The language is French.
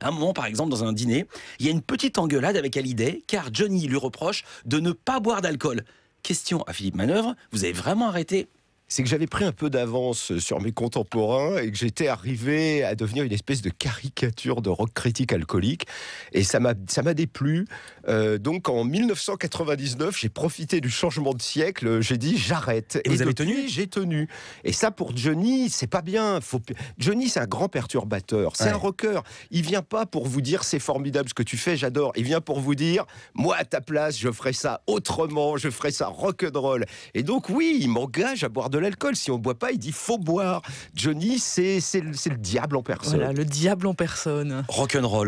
Un moment, par exemple, dans un dîner, il y a une petite engueulade avec Hallyday, car Johnny lui reproche de ne pas boire d'alcool. Question à Philippe Manœuvre, vous avez vraiment arrêté c'est que j'avais pris un peu d'avance sur mes contemporains et que j'étais arrivé à devenir une espèce de caricature de rock critique alcoolique. Et ça m'a, ça m'a déplu. Euh, donc en 1999, j'ai profité du changement de siècle. J'ai dit j'arrête. Et, vous avez tenu J'ai tenu. Et ça pour Johnny, c'est pas bien. Faut... Johnny, c'est un grand perturbateur. C'est un rocker. Il vient pas pour vous dire c'est formidable ce que tu fais, j'adore. Il vient pour vous dire moi à ta place, je ferai ça autrement, je ferai ça rock'n'roll. Et donc oui, il m'engage à boire de l'alcool. Si on boit pas, il dit faut boire. Johnny, c'est le diable en personne. Voilà, le diable en personne. Rock'n'roll.